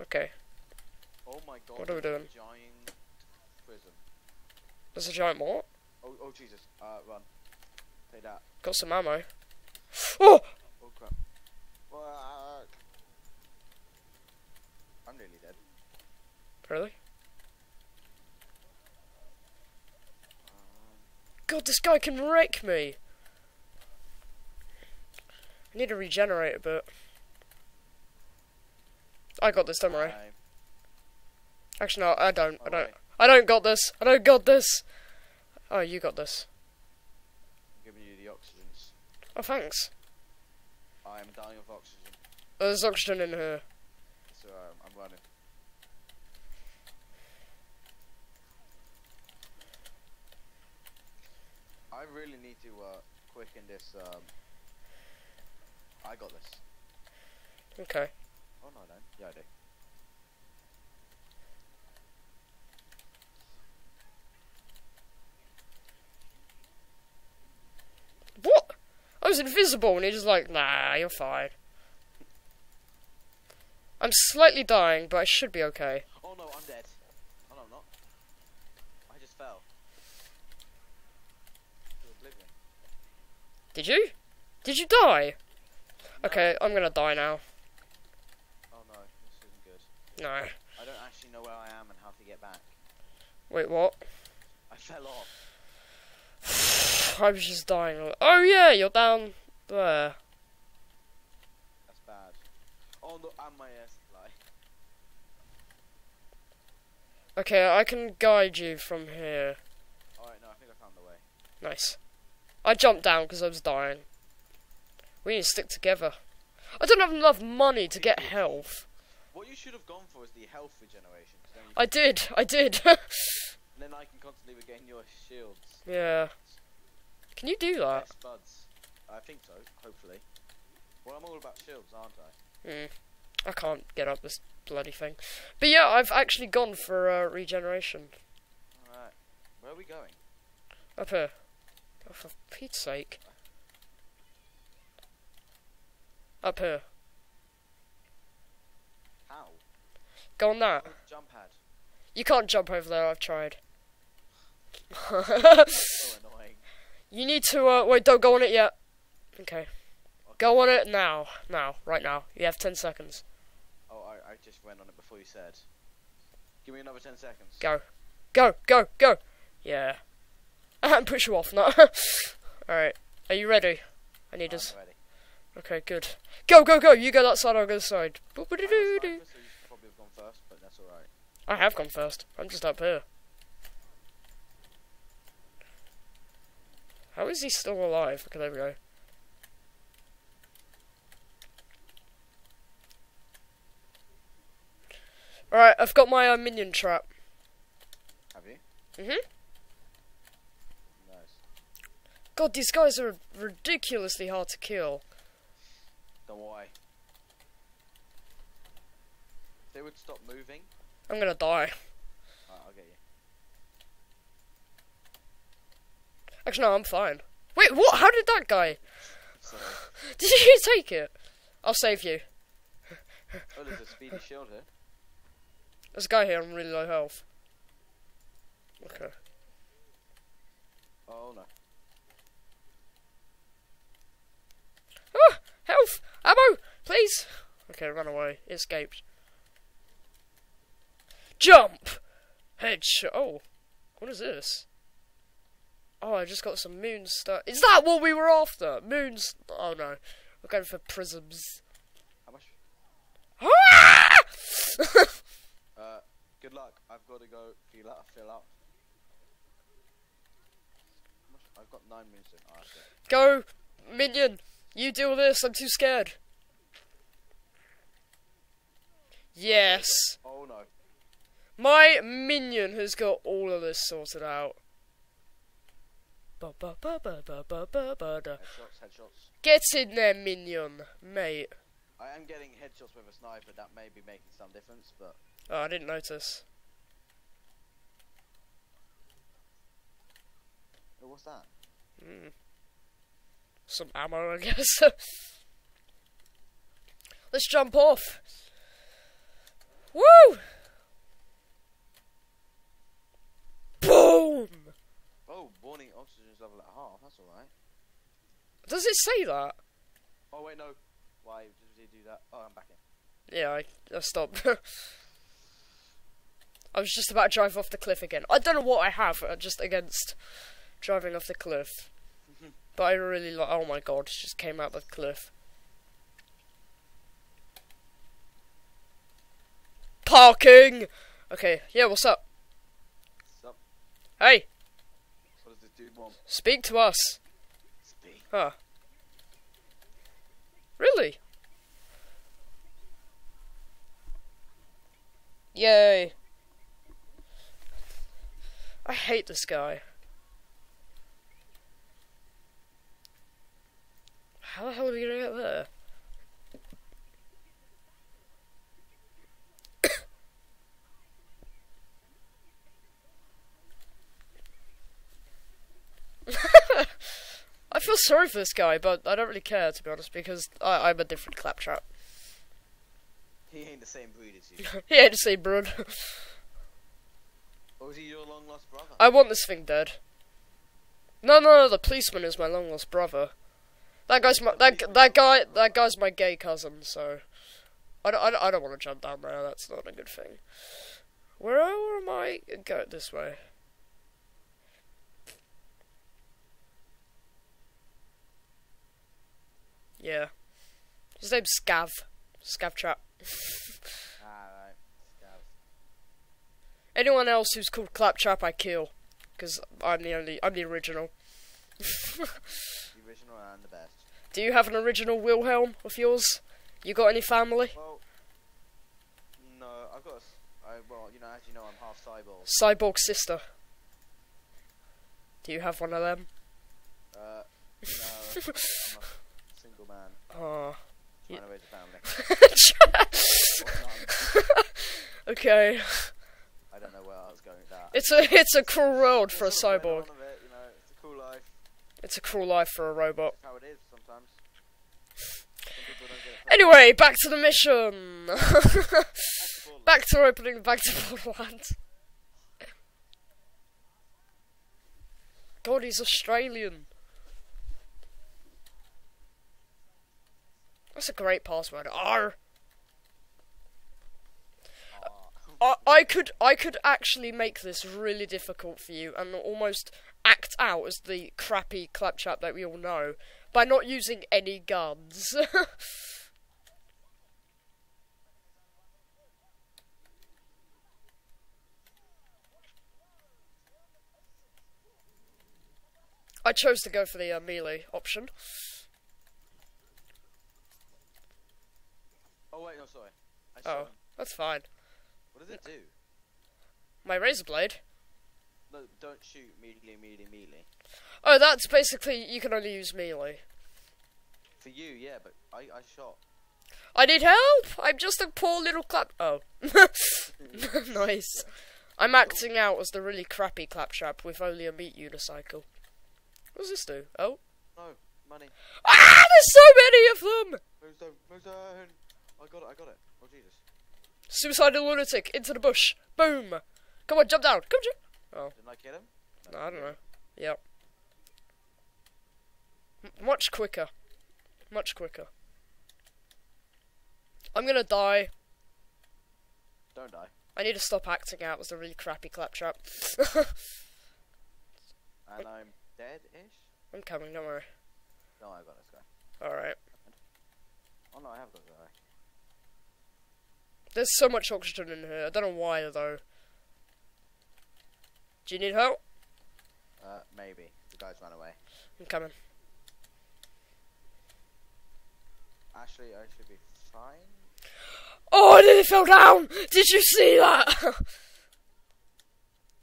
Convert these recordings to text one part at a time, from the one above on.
Okay. Oh my god. What are we doing? Giant prison. There's a giant what? Oh, oh Jesus. Uh, run. Take that. Got some ammo. Oh! Oh crap. Fuck. I'm nearly dead. Really? Um, God, this guy can wreck me. I need to regenerate a bit. I got this, don't worry. I'm Actually, no, I don't. I don't. I don't got this. I don't got this. Oh, you got this. I'm giving you the oxygens. Oh, thanks. I am dying of oxygen. There's oxygen in here. So um, I'm running. I really need to uh, quicken this. Um, I got this. Okay. Oh no, I don't. Yeah, I do. What? I was invisible, and he's just like, nah, you're fine. I'm slightly dying, but I should be okay. Oh no, I'm dead. Oh no, I'm not. I just fell. Did you? Did you die? No. Okay, I'm gonna die now. Oh no, this isn't good. No. I don't actually know where I am and how to get back. Wait, what? I fell off. I was just dying. Oh yeah, you're down there. That's bad. Oh no, and my air supply. Okay, I can guide you from here. Alright, no, I think I found the way. Nice. I jumped down because I was dying. We need to stick together. I don't have enough money to get health. What you should have gone for is the health regeneration. 'cause then, you I did, I did. then I can constantly regain your shields. yeah. Can you do that? Best buds. I think so, hopefully. Well, I'm all about shields, aren't I? Hmm. I can't get up this bloody thing. But yeah, I've actually gone for uh, regeneration. Alright. Where are we going? Up here. Oh, for Pete's sake. Up here. How? Go on that. Jump pad. You can't jump over there, I've tried. So annoying. you need to, uh, wait, don't go on it yet. Okay. Go on it now. Now. Right now. You have 10 seconds. Oh, I, I just went on it before you said. Give me another 10 seconds. Go. Go, go, go. Yeah. And push you off, no. Alright. Are you ready? I need us. Okay, good. Go, go, go. You go that side, I'll go this side. First, but that's alright. I have gone first. I'm just up here. How is he still alive? Okay, there we go. Alright, I've got my uh, minion trap. Have you? Mm-hmm. Nice. God, these guys are ridiculously hard to kill. Don't worry. They would stop moving, I'm gonna die. I'll get you. Actually, no, I'm fine. Wait, what? How did that guy? So, Did you take it? I'll save you. oh, there's a speedy shield here. There's a guy here on really low health. Okay. Oh no. Ah! Health! Ammo! Please! Okay, run away. Escaped. Jump! Headshot. Oh. What is this? Oh, I just got some moon stuff. Is that what we were after? Moons. Oh no. We're going for prisms. How much? Ah! Uh, good luck. I've got to go fill up. Fill up. I've got nine minutes. In. Oh, it. Go! Minion! You deal with this. I'm too scared. Yes. Oh no. My minion has got all of this sorted out. Headshots. Headshots. Get in there, minion, mate. I am getting headshots with a sniper. That may be making some difference, but Oh, I didn't notice. oh, what's that? Mm. Some ammo, I guess. Let's jump off. Woo! Boom! Oh, warning, oxygen's level at half. That's alright. Does it say that? Oh, wait, no. Why did he do that? Oh, I'm back in. Yeah, I, I stopped. I was just about to drive off the cliff again. I don't know what I have uh, just against driving off the cliff. but I really like. Oh my god, it just came out the cliff. Parking! Okay, yeah, what's up? Sup? Hey, What does this dude want? speak to us. Speak. Huh. Really? Yay. I hate this guy. How the hell are we gonna get there? I feel sorry for this guy, but I don't really care to be honest because I, I'm a different claptrap. He ain't the same breed as you. he ain't the same brood. or is he your long lost brother? I want this thing dead. No, no, no, the policeman is my long lost brother. That guy's my that that guy that guy's my gay cousin. So, I don't I don't, I don't want to jump down there. That's not a good thing. Where, where am I? Go this way. Yeah, his name's Scav. Scav Trap. Alright. Scouts. Anyone else who's called Claptrap, I kill, because I'm the only I'm the original. The original and the best. Do you have an original Wilhelm of yours? You got any family? Well, no, I've got a. I, well, you know, as you know, I'm half cyborg. Cyborg sister. Do you have one of them? Uh, no, single man Oh. trying to raise a family. Okay. I don't know where I was going with that. It's a it's a cruel world for a There's something going cyborg. it, you know, it's a cool life. It's a cruel life for a robot. It's how it is sometimes. Some people don't get it. Anyway, back to the mission. Back to opening back to Borderlands. God, he's Australian. That's a great password. R. Ah. I, I could I could actually make this really difficult for you and almost act out as the crappy claptrap that we all know by not using any guns. I chose to go for the uh, melee option. Oh wait, no, sorry. I saw Oh, him. that's fine. What does it do? My razor blade. No, don't shoot melee, melee, melee. Oh, that's basically you can only use melee. For you, yeah, but I, I shot. I need help. I'm just a poor little clap. Oh, nice. I'm acting out as the really crappy claptrap with only a meat unicycle. What does this do? Oh, No, money. ah! There's so many of them. Move down, move down. I got it, I got it. Oh Jesus. Suicidal lunatic into the bush. Boom. Come on, jump down. Come jump. Oh, Didn't I kill him? no, I don't know. Yep. M- much quicker. Much quicker. I'm gonna die. Don't die. I need to stop acting out It was a really crappy claptrap. And I'm dead-ish? I'm coming, don't worry. No, I got this guy. Alright. Oh no, I have got this guy. There's so much oxygen in here. I don't know why, though. Do you need help? Uh, maybe. The guys ran away. I'm coming. Actually, I should be fine. Oh, I nearly fell down! Did you see that?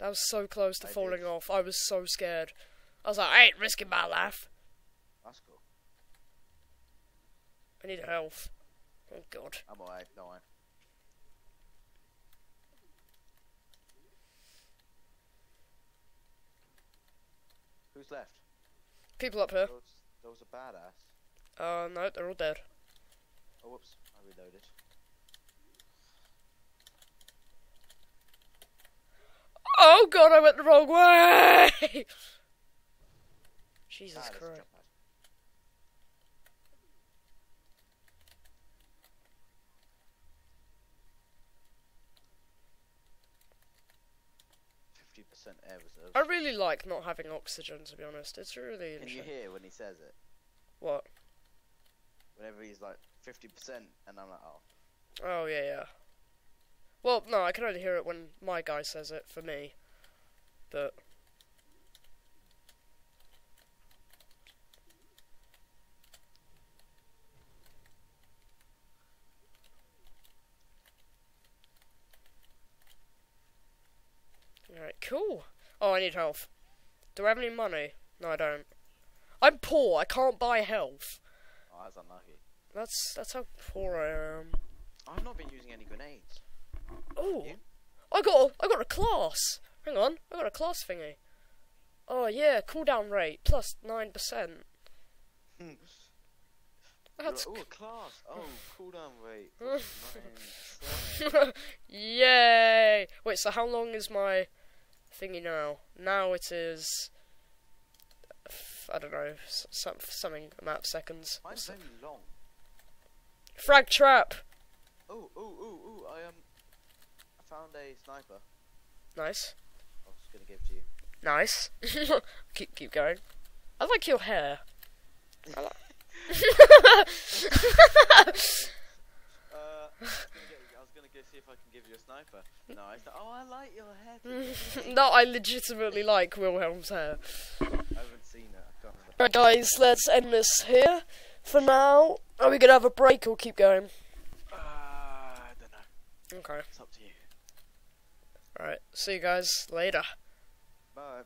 that was so close to I falling did. off. I was so scared. I was like, I ain't risking my life. That's cool. I need health. Oh, God. I'm alright, don't worry. Who's left? People up here. Those, was a badass. Uh, no, they're all dead. Oh, whoops. I reloaded. Oh god, I went the wrong way! Jesus Christ. Percent air reserve. I really like not having oxygen, to be honest. It's really Can you interesting. hear when he says it? What? Whenever he's like fifty percent, and I'm like, oh, Oh, yeah, yeah. Well, no, I can only hear it when my guy says it for me. But. Alright, cool. Oh, I need health. Do I have any money? No, I don't. I'm poor. I can't buy health. oh, that's unlucky. That's that's how poor I am. I've not been using any grenades. Oh, I got a, I got a class. Hang on, I got a class thingy. Oh yeah, cooldown rate plus nine percent. That's oh, class. Oh, cooldown rate. yay! Wait, so how long is my thingy now? Now it is. I don't know, some, something amount of seconds. Mine's very long. Frag trap. Oh, oh, oh, oh! I um, I found a sniper. Nice, I was gonna give it to you. nice. keep keep going. I like your hair. I like- Uh, I was gonna, get, I was gonna see if I can give you a sniper. No, I said, oh, I like your hair. no, I legitimately like Wilhelm's hair. I haven't seen it. Right, guys, let's end this here. For now, are we gonna have a break or keep going? Uh, I don't know. Okay. It's up to you. Alright, see you guys later. Bye.